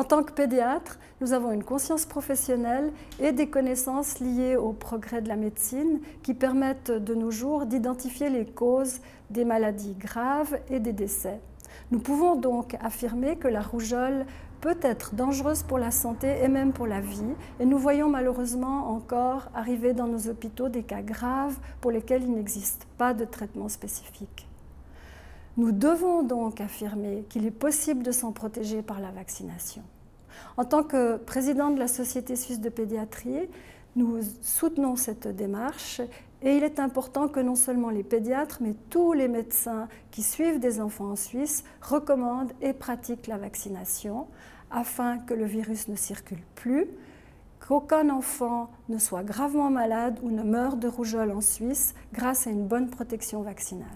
En tant que pédiatre, nous avons une conscience professionnelle et des connaissances liées au progrès de la médecine qui permettent de nos jours d'identifier les causes des maladies graves et des décès. Nous pouvons donc affirmer que la rougeole peut être dangereuse pour la santé et même pour la vie, et nous voyons malheureusement encore arriver dans nos hôpitaux des cas graves pour lesquels il n'existe pas de traitement spécifique. Nous devons donc affirmer qu'il est possible de s'en protéger par la vaccination. En tant que président de la Société suisse de pédiatrie, nous soutenons cette démarche et il est important que non seulement les pédiatres, mais tous les médecins qui suivent des enfants en Suisse recommandent et pratiquent la vaccination afin que le virus ne circule plus, qu'aucun enfant ne soit gravement malade ou ne meure de rougeole en Suisse grâce à une bonne protection vaccinale.